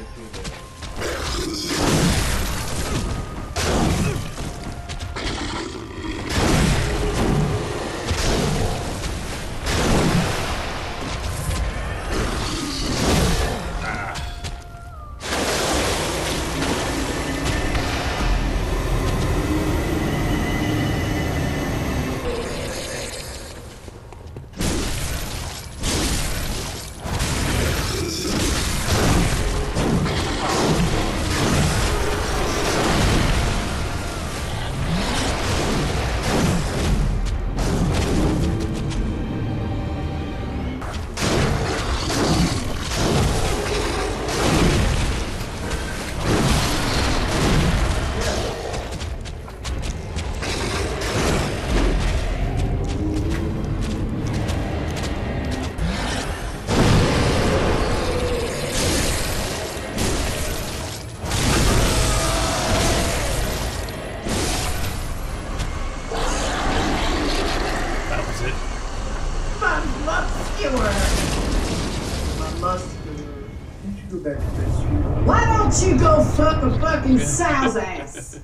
É Thank. Why don't you go fuck a fucking sow's ass?